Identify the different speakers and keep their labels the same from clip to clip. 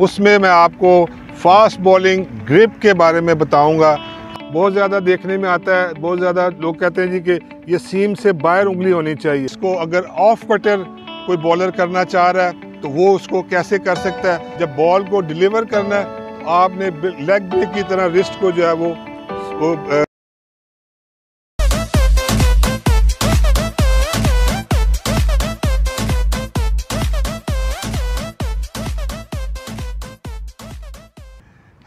Speaker 1: उसमें मैं आपको फास्ट बॉलिंग ग्रिप के बारे में बताऊँगा। बहुत ज़्यादा देखने में आता है बहुत ज़्यादा लोग कहते हैं जी कि ये सीम से बाहर उंगली होनी चाहिए। इसको अगर ऑफ़ कटर कोई बॉलर करना चाह रहा है तो वो उसको कैसे कर सकता है? जब बॉल को डिलीवर करना है तो आपने लेग ब्रेक की तरह रिस्ट को जो है वो, वो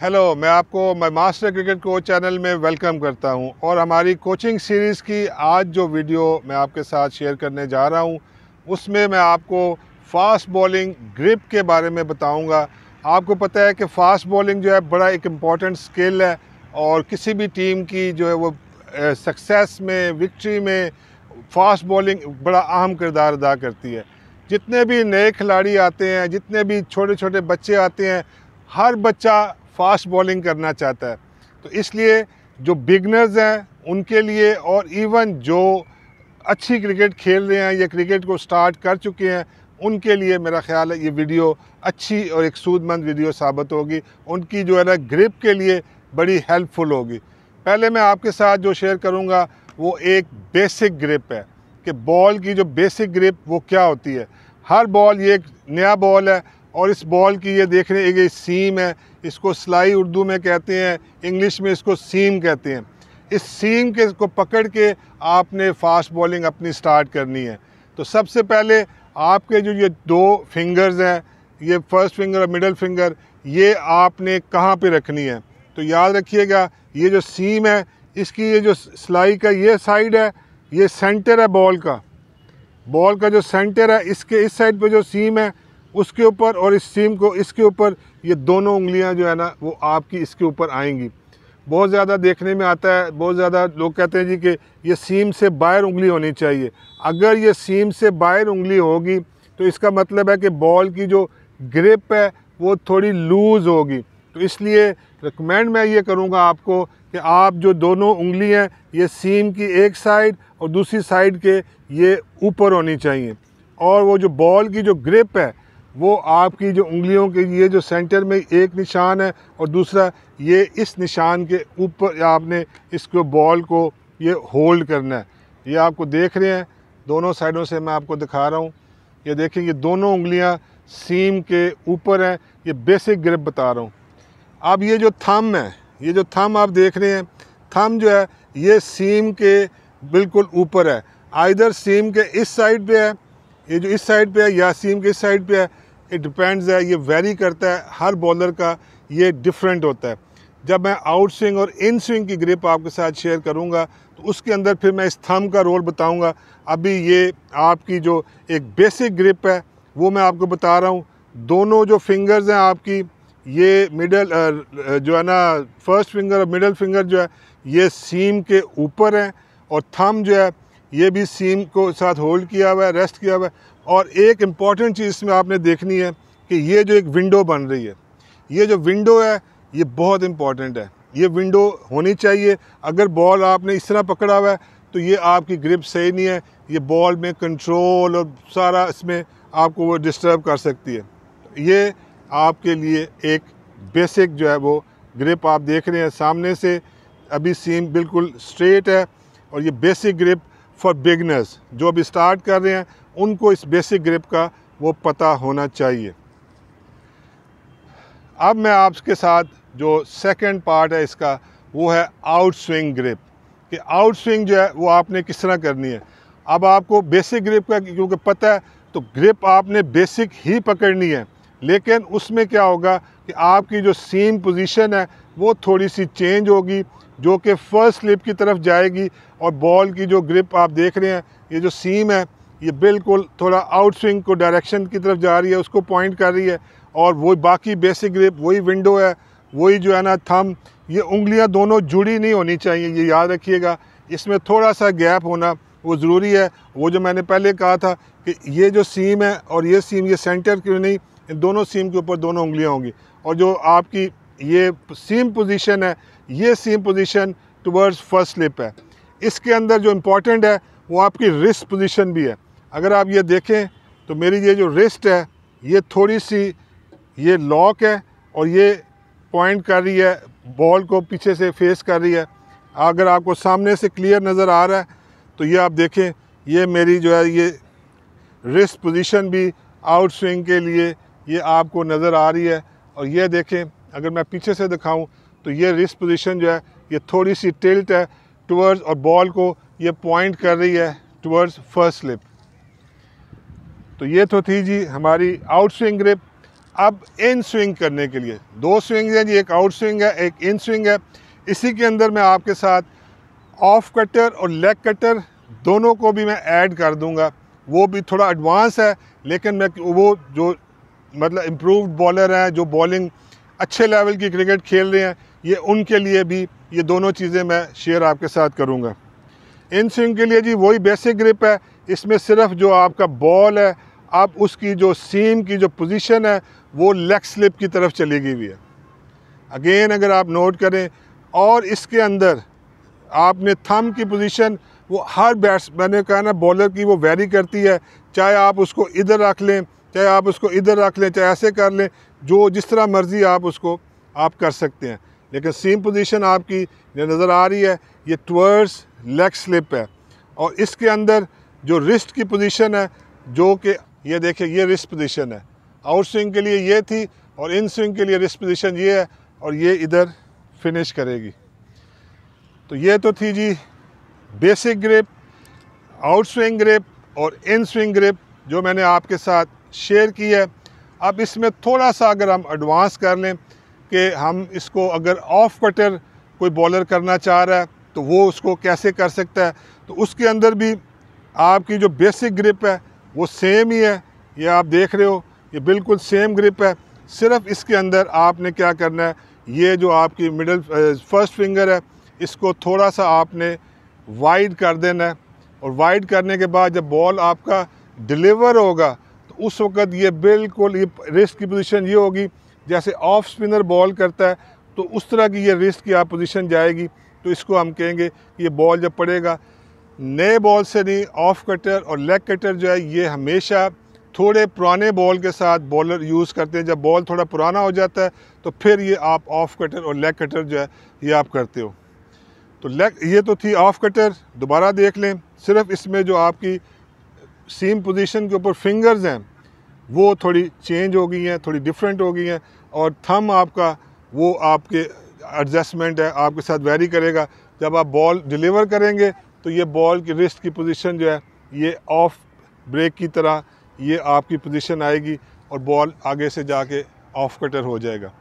Speaker 1: हेलो मैं आपको मैं मास्टर क्रिकेट कोच चैनल में वेलकम करता हूँ और हमारी कोचिंग सीरीज़ की आज जो वीडियो मैं आपके साथ शेयर करने जा रहा हूँ, उसमें मैं आपको फास्ट बॉलिंग ग्रिप के बारे में बताऊँगा। आपको पता है कि फ़ास्ट बॉलिंग जो है बड़ा एक इंपॉर्टेंट स्किल है और किसी भी टीम की जो है वो सक्सेस में विक्ट्री में फास्ट बॉलिंग बड़ा अहम किरदार अदा करती है। जितने भी नए खिलाड़ी आते हैं, जितने भी छोटे छोटे बच्चे आते हैं, हर बच्चा फास्ट बॉलिंग करना चाहता है। तो इसलिए जो बिगनर्स हैं, उनके लिए और इवन जो अच्छी क्रिकेट खेल रहे हैं या क्रिकेट को स्टार्ट कर चुके हैं, उनके लिए मेरा ख्याल है ये वीडियो अच्छी और एक सूदमंद वीडियो साबित होगी। उनकी जो है ना ग्रिप के लिए बड़ी हेल्पफुल होगी। पहले मैं आपके साथ जो शेयर करूँगा, वो एक बेसिक ग्रिप है कि बॉल की जो बेसिक ग्रिप वो क्या होती है? हर बॉल ये एक नया बॉल है और इस बॉल की ये देख रहे हैं ये सीम है, इसको सिलाई उर्दू में कहते हैं इंग्लिश में इसको सीम कहते हैं। इस सीम के, को पकड़ के आपने फास्ट बॉलिंग अपनी स्टार्ट करनी है। तो सबसे पहले आपके जो ये दो फिंगर्स हैं, ये फ़र्स्ट फिंगर और मिडल फिंगर ये आपने कहाँ पे रखनी है? तो याद रखिएगा, ये जो सीम है, इसकी ये जो सिलाई का ये साइड है, ये सेंटर है बॉल का। बॉल का जो सेंटर है, इसके, इस साइड पे जो सीम है उसके ऊपर और इस सीम को, इसके ऊपर ये दोनों उंगलियाँ जो है ना, वो आपकी इसके ऊपर आएँगी। बहुत ज़्यादा देखने में आता है, बहुत ज़्यादा लोग कहते हैं जी कि ये सीम से बाहर उंगली होनी चाहिए। अगर ये सीम से बाहर उंगली होगी तो इसका मतलब है कि बॉल की जो ग्रिप है, वो थोड़ी लूज़ होगी। तो इसलिए रिकमेंड मैं ये करूँगा आपको कि आप जो दोनों उंगली हैं, ये सीम की एक साइड और दूसरी साइड के ये ऊपर होनी चाहिए। और वो जो बॉल की जो ग्रिप है वो आपकी जो उंगलियों के ये जो सेंटर में एक निशान है और दूसरा ये इस निशान के ऊपर आपने इसको बॉल को ये होल्ड करना है। ये आपको देख रहे हैं, दोनों साइडों से मैं आपको दिखा रहा हूँ। ये देखें, ये दोनों उंगलियाँ सीम के ऊपर हैं, ये बेसिक ग्रिप बता रहा हूँ। अब ये जो थम है, ये जो थम आप देख रहे हैं थम जो है, ये सीम के बिल्कुल ऊपर है। आइधर सीम के इस साइड पे है, ये जो इस साइड पे है या सीम के इस साइड पे है इट डिपेंड्स है, ये वेरी करता है, हर बॉलर का ये डिफरेंट होता है। जब मैं आउट स्विंग और इन स्विंग की ग्रिप आपके साथ शेयर करूँगा तो उसके अंदर फिर मैं इस थम का रोल बताऊँगा। अभी ये आपकी जो एक बेसिक ग्रिप है, वो मैं आपको बता रहा हूँ। दोनों जो फिंगर्स हैं आपकी, ये मिडल जो है ना फ़र्स्ट फिंगर और मिडल फिंगर जो है, ये सीम के ऊपर हैं और थम जो है, ये भी सीम को साथ होल्ड किया हुआ है रेस्ट किया हुआ है। और एक इंपॉर्टेंट चीज़ इसमें आपने देखनी है कि ये जो एक विंडो बन रही है, ये जो विंडो है, ये बहुत इंपॉर्टेंट है। ये विंडो होनी चाहिए। अगर बॉल आपने इस तरह पकड़ा हुआ है तो ये आपकी ग्रिप सही नहीं है। ये बॉल में कंट्रोल और सारा इसमें आपको वो डिस्टर्ब कर सकती है। ये आपके लिए एक बेसिक जो है वो ग्रिप आप देख रहे हैं सामने से। अभी सीम बिल्कुल स्ट्रेट है और ये बेसिक ग्रिप फॉर बिगनर्स जो अभी स्टार्ट कर रहे हैं उनको इस बेसिक ग्रिप का वो पता होना चाहिए। अब मैं आपके साथ जो सेकंड पार्ट है इसका, वो है आउट स्विंग ग्रिप कि आउट स्विंग जो है, वो आपने किस तरह करनी है? अब आपको बेसिक ग्रिप का, क्योंकि पता है तो ग्रिप आपने बेसिक ही पकड़नी है। लेकिन उसमें क्या होगा कि आपकी जो सीम पोजीशन है, वो थोड़ी सी चेंज होगी, जो कि फ़र्स्ट स्लिप की तरफ़ जाएगी और बॉल की जो ग्रिप आप देख रहे हैं, ये जो सीम है ये बिल्कुल थोड़ा आउट स्विंग को डायरेक्शन की तरफ़ जा रही है, उसको पॉइंट कर रही है और वो बाकी बेसिक ग्रिप वही विंडो है, वही जो है ना थम ये उंगलियाँ दोनों जुड़ी नहीं होनी चाहिए, ये याद रखिएगा। इसमें थोड़ा सा गैप होना वो ज़रूरी है। वो जो मैंने पहले कहा था कि ये जो सीम है और ये सीम ये सेंटर क्यों नहीं, इन दोनों सीम के ऊपर दोनों उंगलियाँ होंगी। और जो आपकी ये सीम पोजीशन है, ये seam position towards first slip है। इसके अंदर जो इम्पोर्टेंट है, वो आपकी रिस्क पोजीशन भी है। अगर आप ये देखें तो मेरी ये जो रिस्ट है, ये थोड़ी सी, ये लॉक है और ये पॉइंट कर रही है बॉल को पीछे से फेस कर रही है। अगर आपको सामने से क्लियर नज़र आ रहा है तो ये आप देखें, ये मेरी जो है, ये रिस्ट पोजीशन भी आउट स्विंग के लिए ये आपको नज़र आ रही है। और ये देखें, अगर मैं पीछे से दिखाऊँ तो ये रिस्ट पोजीशन जो है, ये थोड़ी सी टिल्ट है टूवर्ड्स और बॉल को ये पॉइंट कर रही है टूवर्ड्स फ़र्स्ट स्लिप तो ये तो थी जी हमारी आउट स्विंग ग्रिप अब इन स्विंग करने के लिए, दो स्विंग हैं जी, एक आउट स्विंग है, एक इन स्विंग है। इसी के अंदर मैं आपके साथ ऑफ़ कटर और लेग कटर दोनों को भी मैं ऐड कर दूँगा। वो भी थोड़ा एडवांस है, लेकिन मैं वो जो मतलब इम्प्रूव्ड बॉलर हैं, जो बॉलिंग अच्छे लेवल की क्रिकेट खेल रहे हैं, ये उनके लिए भी ये दोनों चीज़ें मैं शेयर आपके साथ करूँगा। इन स्विंग के लिए जी वही बेसिक ग्रिप है। इसमें सिर्फ़ जो आपका बॉल है, आप उसकी जो सीम की जो पोजीशन है, वो लेग स्लिप की तरफ़ चली गई हुई है। अगेन अगर आप नोट करें, और इसके अंदर आपने थम की पोजीशन वो हर बैट्स मैंने कहा ना बॉलर की वो वेरी करती है। चाहे आप उसको इधर रख लें, चाहे आप उसको इधर रख लें, चाहे ऐसे कर लें, जो जिस तरह मर्ज़ी आप उसको, आप कर सकते हैं। लेकिन सेम पोजीशन आपकी नज़र आ रही है, ये टवर्ड्स लेग स्लिप है। और इसके अंदर जो रिस्ट की पोजीशन है, जो कि, ये देखें, ये रिस्ट पोजीशन है। आउट स्विंग के लिए ये थी और इन स्विंग के लिए रिस्ट पोजीशन ये है और ये इधर फिनिश करेगी। तो ये तो थी जी basic grip out swing grip और इन स्विंग ग्रिप जो मैंने आपके साथ शेयर की है। अब इसमें थोड़ा सा अगर हम एडवांस कर लें कि हम इसको अगर ऑफ़ कटर कोई बॉलर करना चाह रहा है तो वो उसको कैसे कर सकता है? तो उसके अंदर भी आपकी जो बेसिक ग्रिप है, वो सेम ही है। ये आप देख रहे हो, ये बिल्कुल सेम ग्रिप है। सिर्फ़ इसके अंदर आपने क्या करना है? ये जो आपकी मिडल फ़र्स्ट फिंगर है, इसको थोड़ा सा आपने वाइड कर देना है। और वाइड करने के बाद जब बॉल आपका डिलीवर होगा तो उस वक़्त ये बिल्कुल, ये रिस्ट की पोजीशन ये होगी। जैसे ऑफ़ स्पिनर बॉल करता है तो उस तरह की ये रिस्ट की आप पोजीशन जाएगी। तो इसको हम कहेंगे कि ये बॉल जब पड़ेगा, नए बॉल से नहीं ऑफ़ कटर और लेग कटर जो है, ये हमेशा थोड़े पुराने बॉल के साथ बॉलर यूज़ करते हैं। जब बॉल थोड़ा पुराना हो जाता है तो फिर ये आप ऑफ़ कटर और लेग कटर जो है, ये आप करते हो। तो लेग ये तो थी ऑफ़ कटर दोबारा देख लें। सिर्फ़ इसमें जो आपकी सीम पोजीशन के ऊपर फिंगर्स हैं, वो थोड़ी चेंज हो गई हैं, थोड़ी डिफरेंट हो गई हैं, और थम आपका, वो आपके एडजस्टमेंट है, आपके साथ वेरी करेगा। जब आप बॉल डिलीवर करेंगे तो ये बॉल की रिस्ट की पोजीशन जो है, ये ऑफ़ ब्रेक की तरह ये आपकी पोजीशन आएगी और बॉल आगे से जाके ऑफ़ कटर हो जाएगा।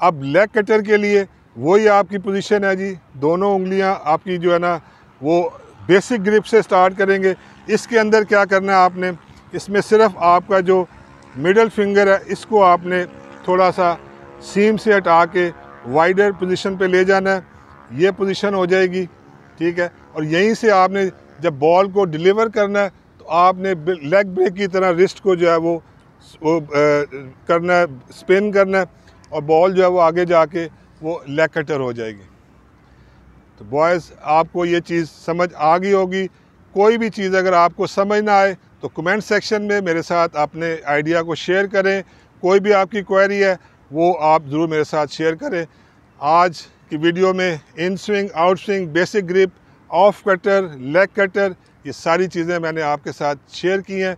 Speaker 1: अब लेग कटर के लिए वही आपकी पोजीशन है जी। दोनों उंगलियाँ आपकी जो है ना, वो बेसिक ग्रिप से स्टार्ट करेंगे। इसके अंदर क्या करना है आपने? इसमें सिर्फ़ आपका जो मिडल फिंगर है, इसको आपने थोड़ा सा सीम से हटा के वाइडर पोजीशन पे ले जाना है। ये पोजीशन हो जाएगी ठीक है? और यहीं से आपने जब बॉल को डिलीवर करना है तो आपने लेग ब्रेक की तरह रिस्ट को जो है वो वो आ, करना है स्पिन करना है और बॉल जो है वो आगे जाके वो लेग कटर हो जाएगी। तो बॉयज़ आपको ये चीज़ समझ आ गई होगी। कोई भी चीज़ अगर आपको समझ ना आए तो कमेंट सेक्शन में मेरे साथ अपने आइडिया को शेयर करें। कोई भी आपकी क्वेरी है वो आप ज़रूर मेरे साथ शेयर करें। आज की वीडियो में in swing out swing basic grip off cutter leg cutter ये सारी चीज़ें मैंने आपके साथ शेयर की हैं।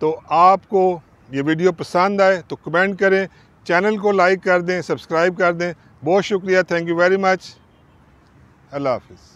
Speaker 1: तो आपको ये वीडियो पसंद आए तो कमेंट करें चैनल को लाइक कर दें सब्सक्राइब कर दें। बहुत शुक्रिया थैंक यू वेरी मच अल्लाह हाफिज़।